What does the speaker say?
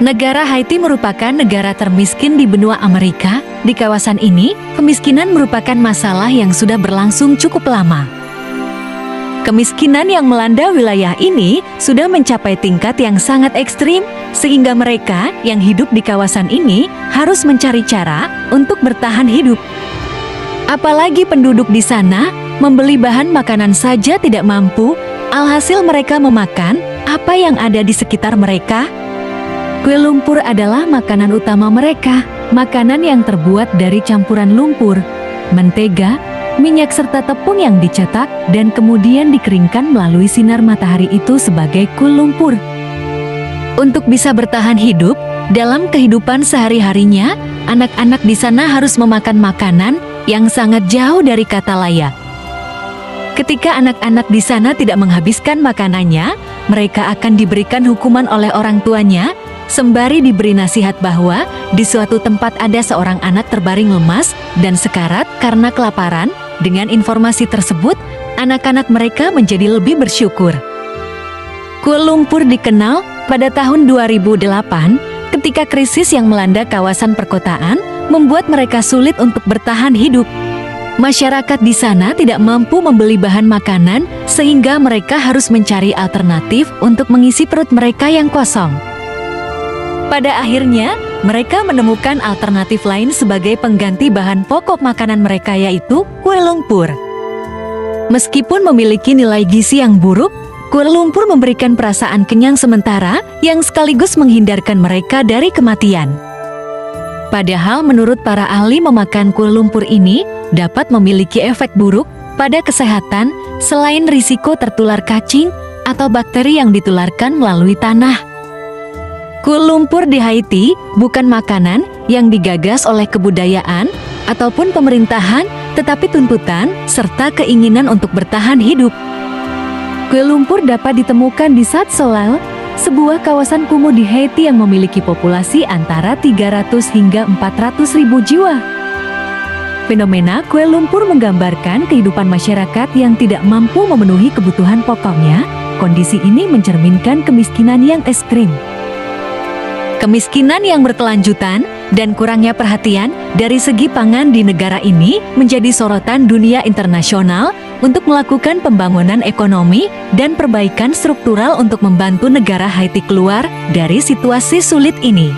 Negara Haiti merupakan negara termiskin di benua Amerika. Di kawasan ini, kemiskinan merupakan masalah yang sudah berlangsung cukup lama. Kemiskinan yang melanda wilayah ini sudah mencapai tingkat yang sangat ekstrim, sehingga mereka yang hidup di kawasan ini harus mencari cara untuk bertahan hidup. Apalagi penduduk di sana membeli bahan makanan saja tidak mampu, alhasil mereka memakan apa yang ada di sekitar mereka Kue lumpur adalah makanan utama mereka, makanan yang terbuat dari campuran lumpur, mentega, minyak serta tepung yang dicetak dan kemudian dikeringkan melalui sinar matahari itu sebagai kue lumpur. Untuk bisa bertahan hidup, dalam kehidupan sehari-harinya, anak-anak di sana harus memakan makanan yang sangat jauh dari kata layak. Ketika anak-anak di sana tidak menghabiskan makanannya, mereka akan diberikan hukuman oleh orang tuanya sembari diberi nasihat bahwa di suatu tempat ada seorang anak terbaring lemas dan sekarat karena kelaparan. Dengan informasi tersebut, anak-anak mereka menjadi lebih bersyukur. Kuala Lumpur dikenal pada tahun 2008 ketika krisis yang melanda kawasan perkotaan membuat mereka sulit untuk bertahan hidup. Masyarakat di sana tidak mampu membeli bahan makanan sehingga mereka harus mencari alternatif untuk mengisi perut mereka yang kosong. Pada akhirnya, mereka menemukan alternatif lain sebagai pengganti bahan pokok makanan mereka yaitu kue lumpur. Meskipun memiliki nilai gizi yang buruk, kue lumpur memberikan perasaan kenyang sementara yang sekaligus menghindarkan mereka dari kematian. Padahal menurut para ahli memakan kue lumpur ini dapat memiliki efek buruk pada kesehatan selain risiko tertular cacing atau bakteri yang ditularkan melalui tanah. Kue lumpur di Haiti bukan makanan yang digagas oleh kebudayaan ataupun pemerintahan, tetapi tuntutan serta keinginan untuk bertahan hidup. Kue lumpur dapat ditemukan di Sat Solal, sebuah kawasan kumuh di Haiti yang memiliki populasi antara 300 hingga 400 ribu jiwa. Fenomena kue lumpur menggambarkan kehidupan masyarakat yang tidak mampu memenuhi kebutuhan pokoknya. Kondisi ini mencerminkan kemiskinan yang ekstrim. Kemiskinan yang berkelanjutan dan kurangnya perhatian dari segi pangan di negara ini menjadi sorotan dunia internasional untuk melakukan pembangunan ekonomi dan perbaikan struktural untuk membantu negara Haiti keluar dari situasi sulit ini.